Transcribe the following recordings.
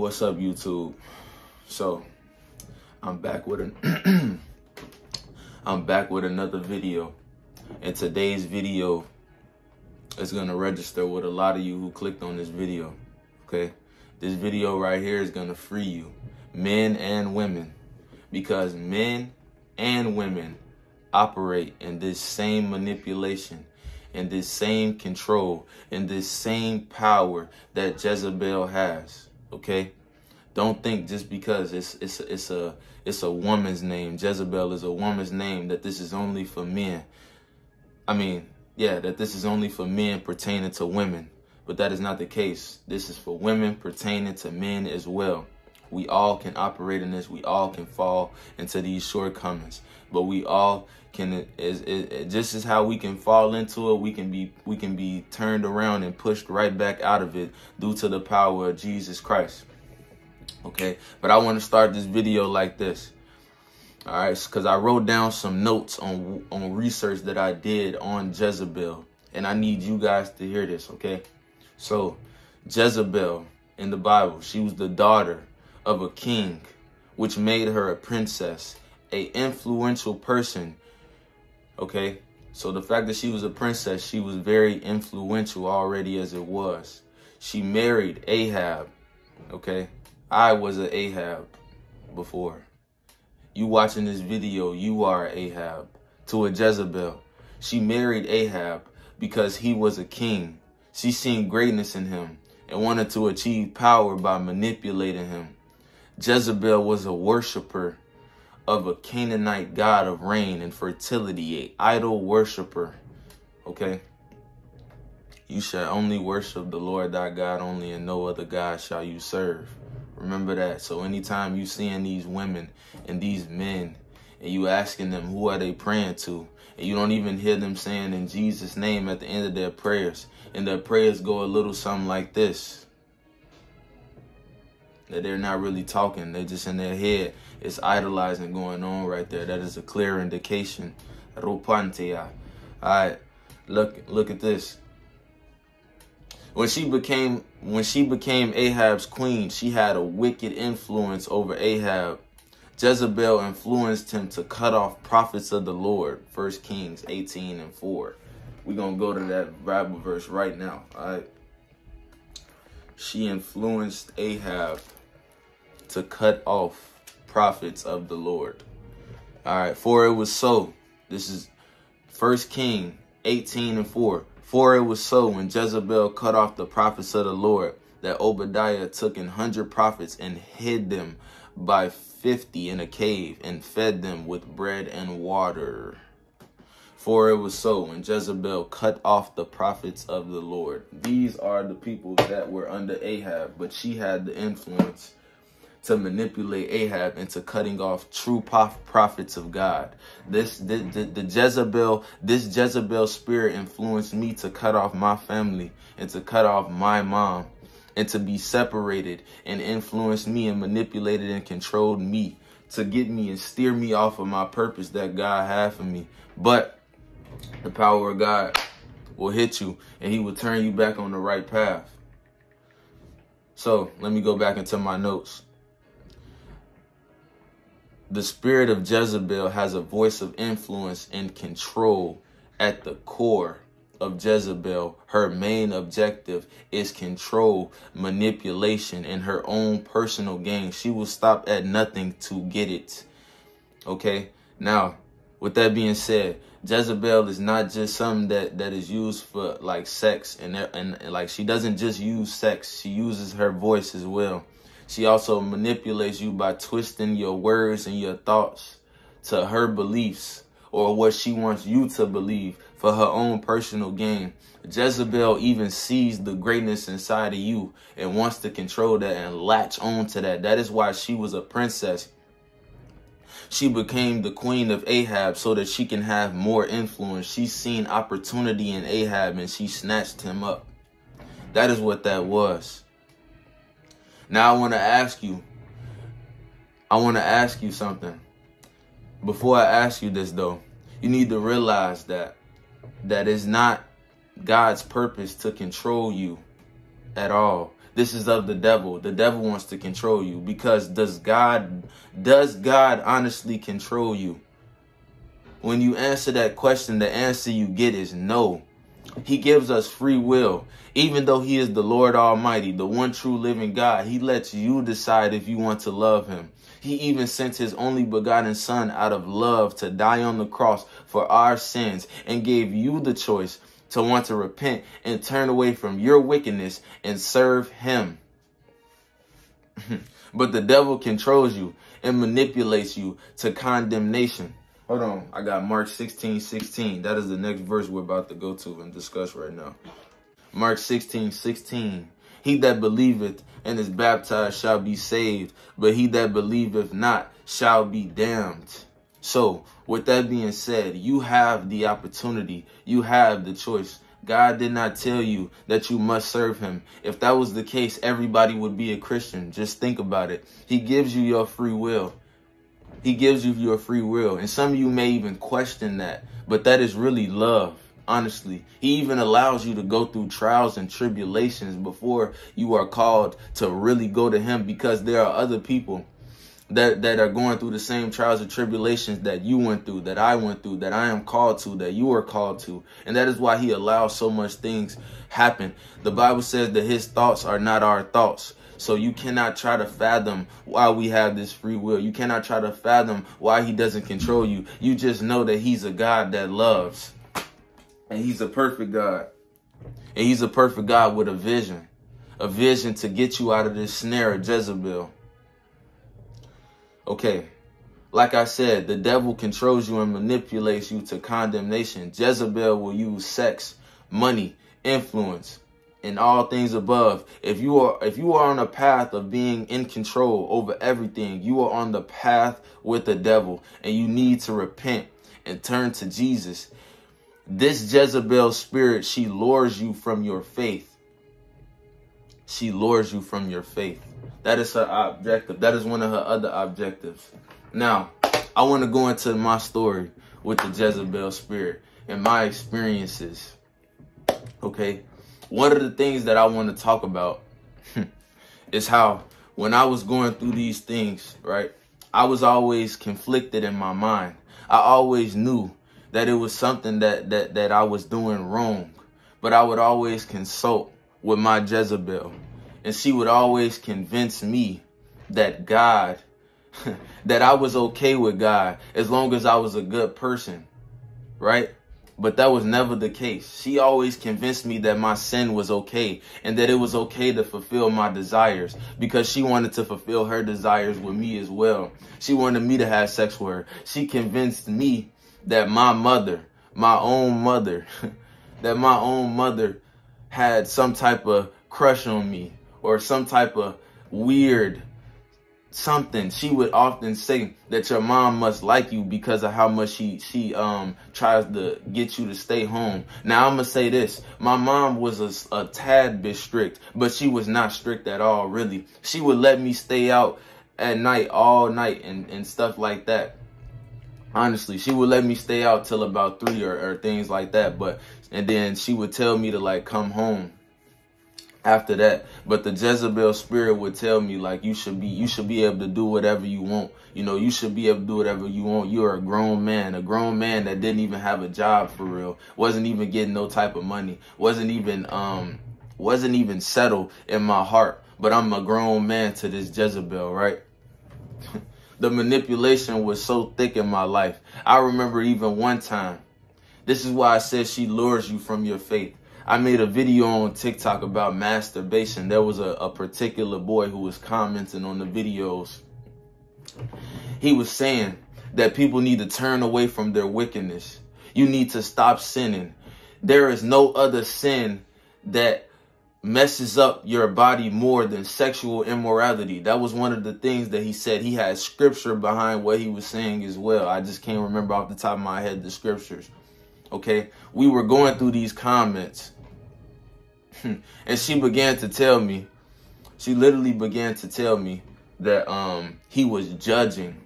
What's up, YouTube? So, I'm back with an I'm back with another video. And today's video is gonna register with a lot of you who clicked on this video. Okay? This video right here is gonna free you, men and women, because men and women operate in this same manipulation and this same control and this same power that Jezebel has okay? Don't think just because it's it's it's a it's a woman's name, Jezebel is a woman's name that this is only for men. I mean, yeah, that this is only for men pertaining to women, but that is not the case. This is for women pertaining to men as well. We all can operate in this. We all can fall into these shortcomings, but we all can is, just as how we can fall into it. We can be we can be turned around and pushed right back out of it due to the power of Jesus Christ. Okay, but I want to start this video like this. All right, because I wrote down some notes on on research that I did on Jezebel, and I need you guys to hear this. Okay, so Jezebel in the Bible, she was the daughter of a king, which made her a princess, a influential person. Okay, so the fact that she was a princess, she was very influential already as it was. She married Ahab. Okay, I was an Ahab before. You watching this video, you are Ahab to a Jezebel. She married Ahab because he was a king. She seen greatness in him and wanted to achieve power by manipulating him. Jezebel was a worshiper of a Canaanite god of rain and fertility, a idol worshiper. Okay? You shall only worship the Lord thy God only, and no other God shall you serve. Remember that. So anytime you seeing these women and these men, and you asking them who are they praying to, and you don't even hear them saying in Jesus' name at the end of their prayers, and their prayers go a little something like this that they're not really talking. They're just in their head. It's idolizing going on right there. That is a clear indication. Rupantia. Alright. Look look at this. When she became when she became Ahab's queen, she had a wicked influence over Ahab. Jezebel influenced him to cut off prophets of the Lord. First Kings 18 and 4. We're gonna go to that Bible verse right now. Alright. She influenced Ahab to cut off prophets of the Lord. All right, for it was so. This is First King 18 and 4. For it was so when Jezebel cut off the prophets of the Lord that Obadiah took an hundred prophets and hid them by fifty in a cave and fed them with bread and water. For it was so when Jezebel cut off the prophets of the Lord. These are the people that were under Ahab, but she had the influence to manipulate Ahab into cutting off true prophets of God. This the, the, Jezebel, this Jezebel spirit influenced me to cut off my family and to cut off my mom and to be separated and influenced me and manipulated and controlled me to get me and steer me off of my purpose that God had for me. But the power of God will hit you and he will turn you back on the right path. So let me go back into my notes. The spirit of Jezebel has a voice of influence and control at the core of Jezebel. Her main objective is control, manipulation, and her own personal gain. She will stop at nothing to get it. Okay? Now, with that being said, Jezebel is not just something that, that is used for like sex and, and, and like she doesn't just use sex. She uses her voice as well. She also manipulates you by twisting your words and your thoughts to her beliefs or what she wants you to believe for her own personal gain. Jezebel even sees the greatness inside of you and wants to control that and latch on to that. That is why she was a princess. She became the queen of Ahab so that she can have more influence. She's seen opportunity in Ahab and she snatched him up. That is what that was. Now I want to ask you, I want to ask you something. Before I ask you this though, you need to realize that that is not God's purpose to control you at all. This is of the devil. The devil wants to control you because does God does God honestly control you? When you answer that question, the answer you get is no. He gives us free will. Even though he is the Lord Almighty, the one true living God, he lets you decide if you want to love him. He even sent his only begotten son out of love to die on the cross for our sins and gave you the choice to want to repent and turn away from your wickedness and serve him. but the devil controls you and manipulates you to condemnation. Hold on. I got Mark 16, 16. That is the next verse we're about to go to and discuss right now. Mark 16, 16. He that believeth and is baptized shall be saved, but he that believeth not shall be damned. So, with that being said, you have the opportunity, you have the choice. God did not tell you that you must serve him. If that was the case, everybody would be a Christian. Just think about it. He gives you your free will. He gives you your free will. And some of you may even question that, but that is really love. Honestly, he even allows you to go through trials and tribulations before you are called to really go to him because there are other people that, that are going through the same trials and tribulations that you went through, that I went through, that I am called to, that you are called to. And that is why he allows so much things happen. The Bible says that his thoughts are not our thoughts. So you cannot try to fathom why we have this free will. You cannot try to fathom why he doesn't control you. You just know that he's a God that loves. And he's a perfect God. And he's a perfect God with a vision. A vision to get you out of this snare of Jezebel. Okay. Like I said, the devil controls you and manipulates you to condemnation. Jezebel will use sex, money, influence, in all things above. If you are if you are on a path of being in control over everything, you are on the path with the devil and you need to repent and turn to Jesus. This Jezebel spirit, she lures you from your faith. She lures you from your faith. That is her objective. That is one of her other objectives. Now, I want to go into my story with the Jezebel spirit and my experiences. Okay one of the things that I want to talk about is how when I was going through these things, right, I was always conflicted in my mind. I always knew that it was something that that that I was doing wrong, but I would always consult with my Jezebel, and she would always convince me that God, that I was okay with God as long as I was a good person, right? But that was never the case. She always convinced me that my sin was okay and that it was okay to fulfill my desires because she wanted to fulfill her desires with me as well. She wanted me to have sex with her. She convinced me that my mother, my own mother, that my own mother had some type of crush on me or some type of weird something she would often say that your mom must like you because of how much she she um tries to get you to stay home. Now i'm gonna say this. My mom was a, a tad bit strict but she was not strict at all really. She would let me stay out at night all night and and stuff like that. Honestly she would let me stay out till about three or, or things like that but and then she would tell me to like come home after that. But the Jezebel spirit would tell me like you should be you should be able to do whatever you want. You know, you should be able to do whatever you want. You're a grown man, a grown man that didn't even have a job for real. Wasn't even getting no type of money. Wasn't even um wasn't even settled in my heart. But I'm a grown man to this Jezebel, right? the manipulation was so thick in my life. I remember even one time. This is why I said she lures you from your faith. I made a video on TikTok about masturbation. There was a, a particular boy who was commenting on the videos. He was saying that people need to turn away from their wickedness. You need to stop sinning. There is no other sin that messes up your body more than sexual immorality. That was one of the things that he said. He had scripture behind what he was saying as well. I just can't remember off the top of my head the scriptures. Okay. We were going through these comments and she began to tell me, she literally began to tell me that um he was judging.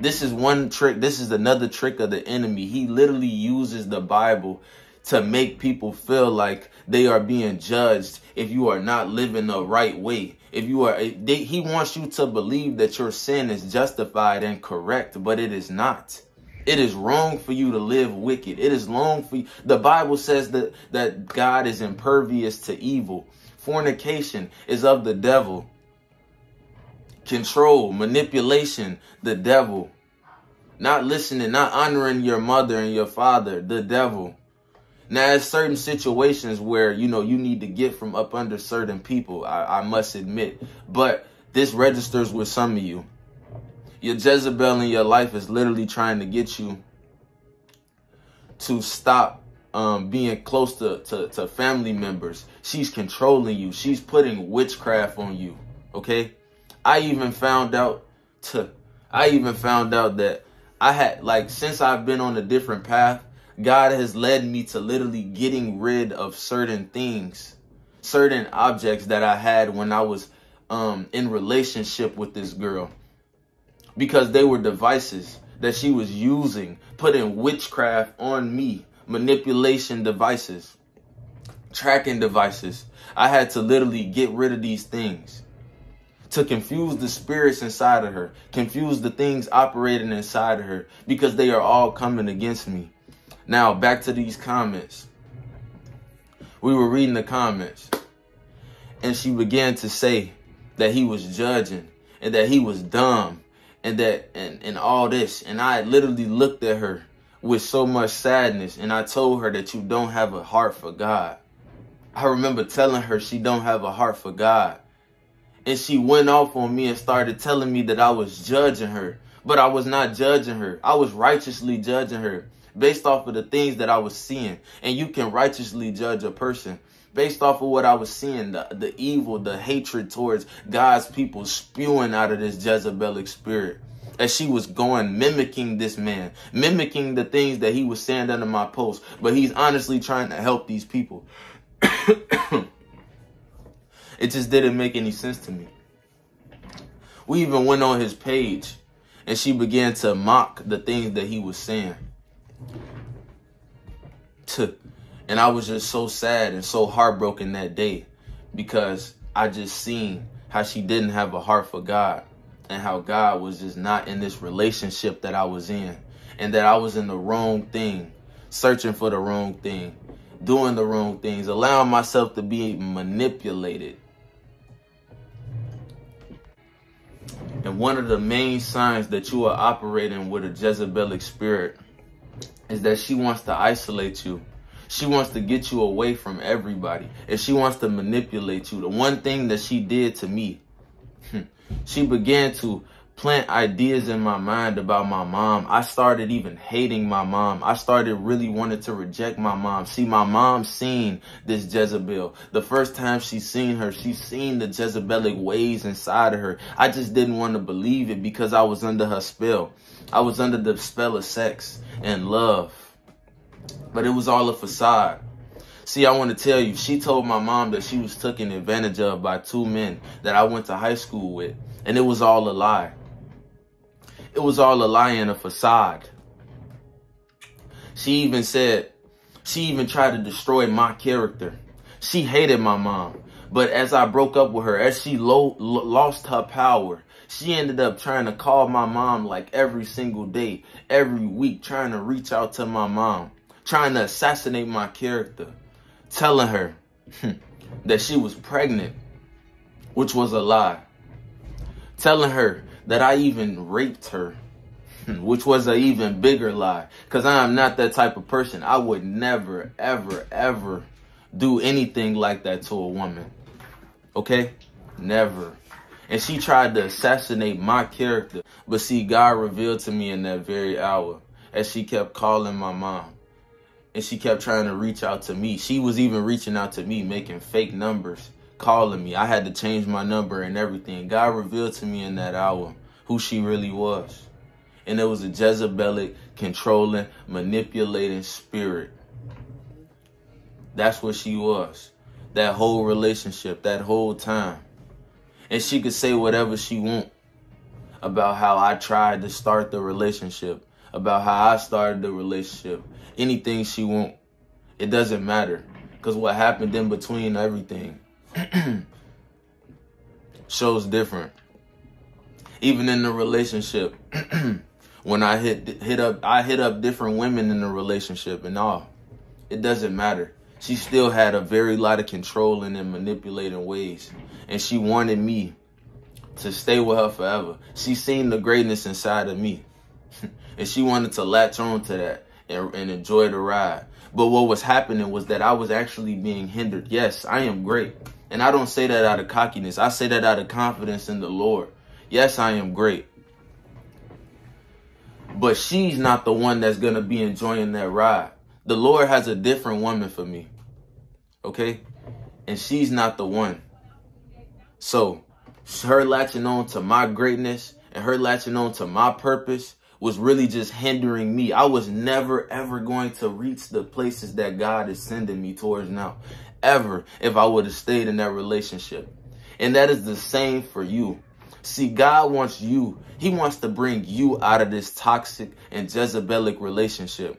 This is one trick. This is another trick of the enemy. He literally uses the Bible to make people feel like they are being judged if you are not living the right way. If you are, they, he wants you to believe that your sin is justified and correct, but it is not. It is wrong for you to live wicked. It is wrong for you. The Bible says that, that God is impervious to evil. Fornication is of the devil. Control, manipulation, the devil. Not listening, not honoring your mother and your father, the devil. Now, there's certain situations where, you know, you need to get from up under certain people, I, I must admit. But this registers with some of you. Your Jezebel in your life is literally trying to get you to stop um, being close to, to, to family members. She's controlling you. She's putting witchcraft on you. Okay. I even found out to, I even found out that I had like, since I've been on a different path, God has led me to literally getting rid of certain things, certain objects that I had when I was um, in relationship with this girl because they were devices that she was using, putting witchcraft on me, manipulation devices, tracking devices. I had to literally get rid of these things to confuse the spirits inside of her, confuse the things operating inside of her because they are all coming against me. Now, back to these comments. We were reading the comments and she began to say that he was judging and that he was dumb and that and, and all this. And I literally looked at her with so much sadness and I told her that you don't have a heart for God. I remember telling her she don't have a heart for God. And she went off on me and started telling me that I was judging her. But I was not judging her. I was righteously judging her based off of the things that I was seeing. And you can righteously judge a person based off of what I was seeing, the, the evil, the hatred towards God's people spewing out of this Jezebelic spirit. As she was going, mimicking this man, mimicking the things that he was saying under my post. But he's honestly trying to help these people. it just didn't make any sense to me. We even went on his page and she began to mock the things that he was saying. To and I was just so sad and so heartbroken that day because I just seen how she didn't have a heart for God and how God was just not in this relationship that I was in and that I was in the wrong thing, searching for the wrong thing, doing the wrong things, allowing myself to be manipulated. And one of the main signs that you are operating with a Jezebelic spirit is that she wants to isolate you she wants to get you away from everybody. And she wants to manipulate you. The one thing that she did to me, hmm, she began to plant ideas in my mind about my mom. I started even hating my mom. I started really wanting to reject my mom. See, my mom seen this Jezebel. The first time she seen her, she seen the Jezebelic ways inside of her. I just didn't want to believe it because I was under her spell. I was under the spell of sex and love but it was all a facade. See, I want to tell you, she told my mom that she was taken advantage of by two men that I went to high school with, and it was all a lie. It was all a lie and a facade. She even said, she even tried to destroy my character. She hated my mom. But as I broke up with her, as she lo lost her power, she ended up trying to call my mom like every single day, every week, trying to reach out to my mom trying to assassinate my character, telling her that she was pregnant, which was a lie, telling her that I even raped her, which was an even bigger lie, because I am not that type of person. I would never, ever, ever do anything like that to a woman. Okay? Never. And she tried to assassinate my character. But see, God revealed to me in that very hour as she kept calling my mom and she kept trying to reach out to me. She was even reaching out to me, making fake numbers, calling me. I had to change my number and everything. God revealed to me in that hour who she really was. And it was a Jezebelic, controlling, manipulating spirit. That's what she was. That whole relationship, that whole time. And she could say whatever she want about how I tried to start the relationship, about how I started the relationship, anything she want. It doesn't matter. Because what happened in between everything shows different. Even in the relationship, when I hit hit up I hit up different women in the relationship and all. It doesn't matter. She still had a very lot of controlling and manipulating ways. And she wanted me to stay with her forever. She seen the greatness inside of me. and she wanted to latch on to that and, and enjoy the ride. But what was happening was that I was actually being hindered. Yes, I am great. And I don't say that out of cockiness. I say that out of confidence in the Lord. Yes, I am great. But she's not the one that's going to be enjoying that ride. The Lord has a different woman for me. Okay? And she's not the one. So, her latching on to my greatness and her latching on to my purpose was really just hindering me. I was never ever going to reach the places that God is sending me towards now. Ever if I would have stayed in that relationship. And that is the same for you. See, God wants you, He wants to bring you out of this toxic and Jezebelic relationship.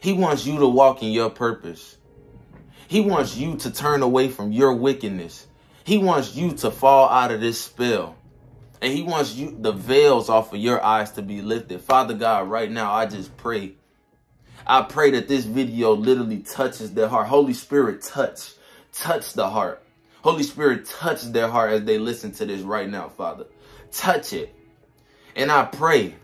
He wants you to walk in your purpose. He wants you to turn away from your wickedness. He wants you to fall out of this spell. And he wants you the veils off of your eyes to be lifted. Father God, right now, I just pray. I pray that this video literally touches their heart. Holy Spirit, touch. Touch the heart. Holy Spirit, touch their heart as they listen to this right now, Father. Touch it. And I pray.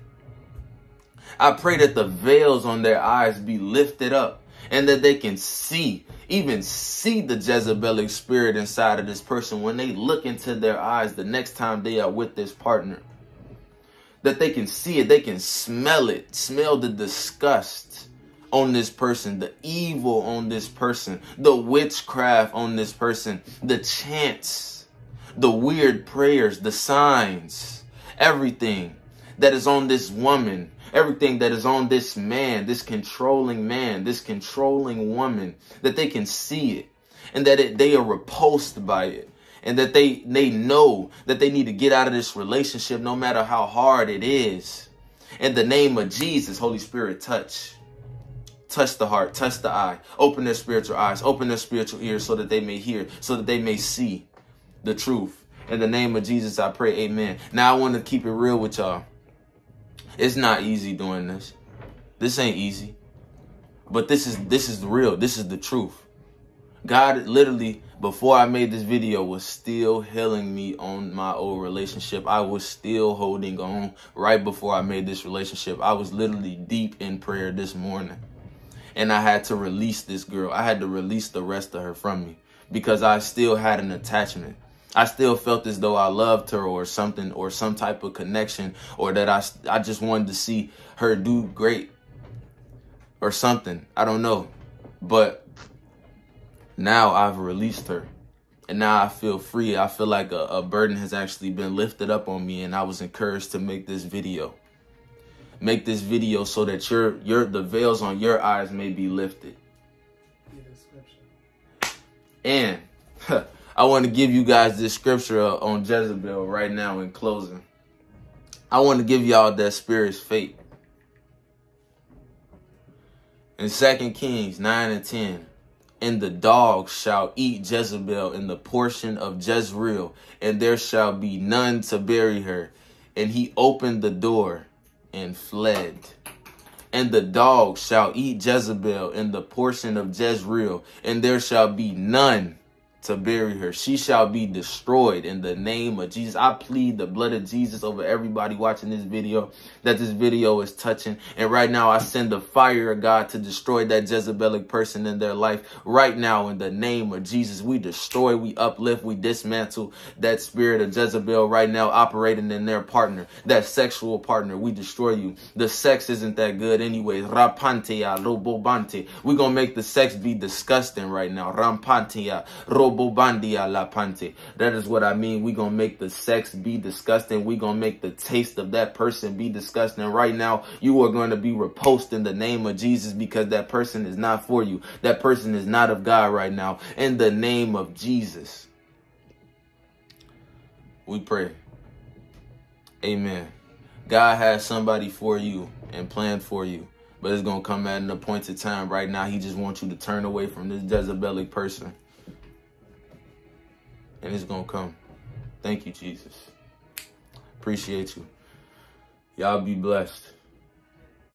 I pray that the veils on their eyes be lifted up and that they can see even see the Jezebelic spirit inside of this person when they look into their eyes the next time they are with this partner. That they can see it, they can smell it, smell the disgust on this person, the evil on this person, the witchcraft on this person, the chants, the weird prayers, the signs, everything that is on this woman everything that is on this man, this controlling man, this controlling woman, that they can see it and that it, they are repulsed by it and that they, they know that they need to get out of this relationship no matter how hard it is. In the name of Jesus, Holy Spirit, touch. Touch the heart, touch the eye, open their spiritual eyes, open their spiritual ears so that they may hear, so that they may see the truth. In the name of Jesus, I pray, amen. Now I want to keep it real with y'all. It's not easy doing this. This ain't easy. But this is this is real. This is the truth. God literally before I made this video was still healing me on my old relationship. I was still holding on right before I made this relationship. I was literally deep in prayer this morning. And I had to release this girl. I had to release the rest of her from me because I still had an attachment. I still felt as though I loved her or something or some type of connection or that I, I just wanted to see her do great or something. I don't know. But now I've released her and now I feel free. I feel like a, a burden has actually been lifted up on me and I was encouraged to make this video. Make this video so that your your the veils on your eyes may be lifted. And I want to give you guys this scripture on Jezebel right now in closing. I want to give y'all that spirit's fate. In 2 Kings 9 and 10, and the dogs shall eat Jezebel in the portion of Jezreel, and there shall be none to bury her. And he opened the door and fled. And the dogs shall eat Jezebel in the portion of Jezreel, and there shall be none to bury her. She shall be destroyed in the name of Jesus. I plead the blood of Jesus over everybody watching this video that this video is touching. And right now I send the fire of God to destroy that Jezebelic person in their life. Right now in the name of Jesus, we destroy, we uplift, we dismantle that spirit of Jezebel right now operating in their partner, that sexual partner. We destroy you. The sex isn't that good anyway. Rapantea, robobante. We're going to make the sex be disgusting right now. Rampantea, La Pante. That is what I mean. we to make the sex be disgusting. we going to make the taste of that person be disgusting. Right now, you are going to be repulsed in the name of Jesus because that person is not for you. That person is not of God right now. In the name of Jesus. We pray. Amen. God has somebody for you and planned for you. But it's gonna come at an appointed time. Right now, he just wants you to turn away from this Jezebelic person. And it's gonna come. Thank you, Jesus. Appreciate you. Y'all be blessed.